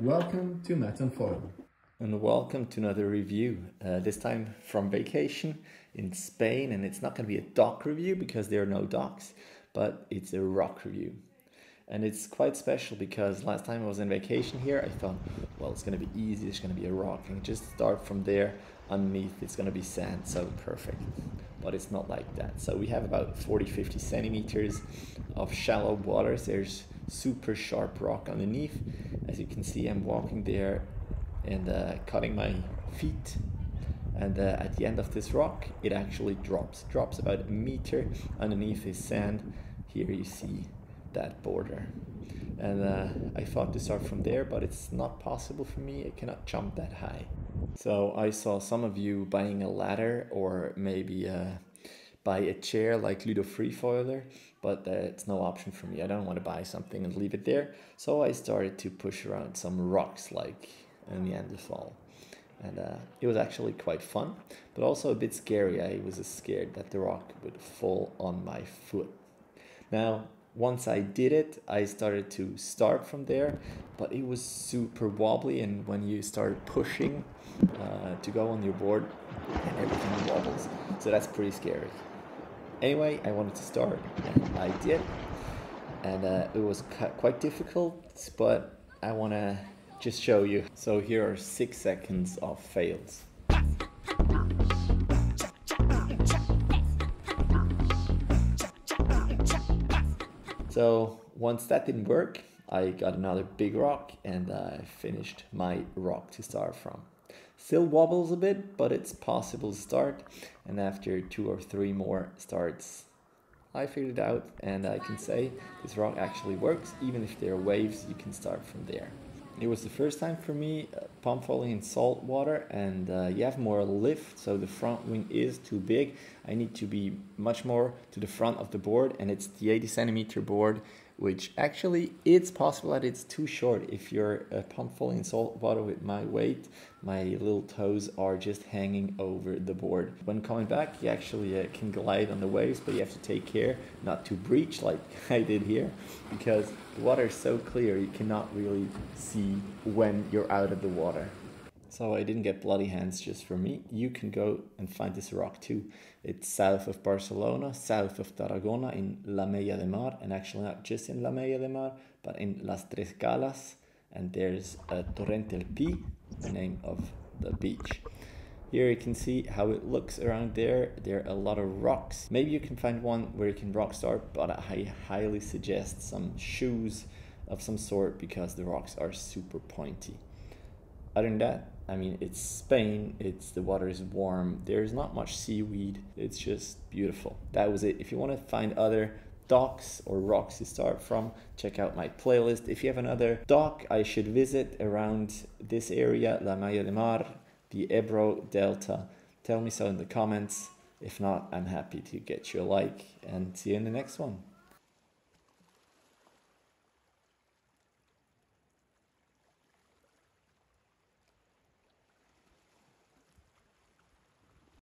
Welcome to Matt and And welcome to another review. Uh, this time from vacation in Spain, and it's not going to be a dock review because there are no docks, but it's a rock review. And it's quite special because last time I was on vacation here, I thought, well, it's going to be easy, it's going to be a rock, and just start from there. Underneath, it's going to be sand, so perfect. But it's not like that. So we have about 40 50 centimeters of shallow waters. There's super sharp rock underneath. As you can see, I'm walking there and uh, cutting my feet. And uh, at the end of this rock, it actually drops. Drops about a meter underneath this sand. Here you see that border. And uh, I thought to start from there, but it's not possible for me. I cannot jump that high. So I saw some of you buying a ladder or maybe uh, buy a chair like Ludo Freefoiler, but it's no option for me. I don't want to buy something and leave it there. So I started to push around some rocks like in Neanderthal. And uh, it was actually quite fun, but also a bit scary. I was scared that the rock would fall on my foot. Now, once I did it, I started to start from there, but it was super wobbly. And when you start pushing uh, to go on your board, and everything wobbles. So that's pretty scary. Anyway, I wanted to start, and I did. And uh, it was quite difficult, but I want to just show you. So here are six seconds of fails. So once that didn't work, I got another big rock and I finished my rock to start from. Still wobbles a bit, but it's possible to start. And after two or three more starts, I figured it out and I can say this rock actually works. Even if there are waves, you can start from there. It was the first time for me uh, palm in salt water and uh, you have more lift so the front wing is too big. I need to be much more to the front of the board and it's the 80 centimeter board which actually it's possible that it's too short. If you're uh, pump foiling in salt water with my weight my little toes are just hanging over the board. When coming back you actually uh, can glide on the waves but you have to take care not to breach like I did here because the water is so clear you cannot really see when you're out of the water so I didn't get bloody hands just for me. You can go and find this rock too. It's south of Barcelona, south of Tarragona in L'Ametlla de Mar, and actually not just in L'Ametlla de Mar, but in Las Tres Cales. And there's a Torrent el Pi, the name of the beach. Here you can see how it looks around there. There are a lot of rocks. Maybe you can find one where you can rock start, but I highly suggest some shoes of some sort because the rocks are super pointy. Other than that, I mean, it's Spain, it's the water is warm, there's not much seaweed, it's just beautiful. That was it. If you want to find other docks or rocks to start from, check out my playlist. If you have another dock I should visit around this area, L'Ametlla de Mar, the Ebro Delta, tell me so in the comments. If not, I'm happy to get you a like and see you in the next one.